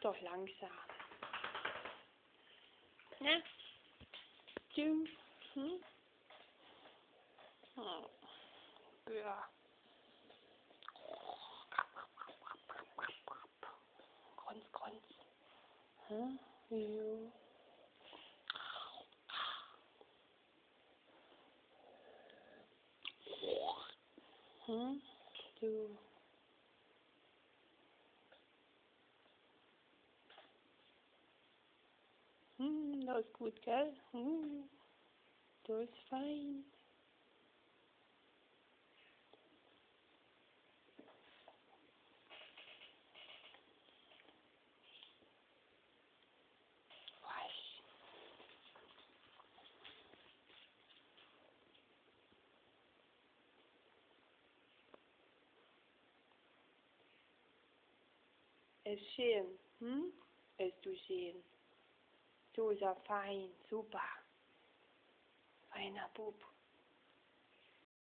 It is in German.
doch langsam. Ne? Hm? Oh. Ja. Grunz, grunz. Hm? Jo. Hm? Du. Ist gut, gell? Hm. Das ist fein. Ist schön, hm? Ist du schön. So ist er fein, super. Feiner Bub.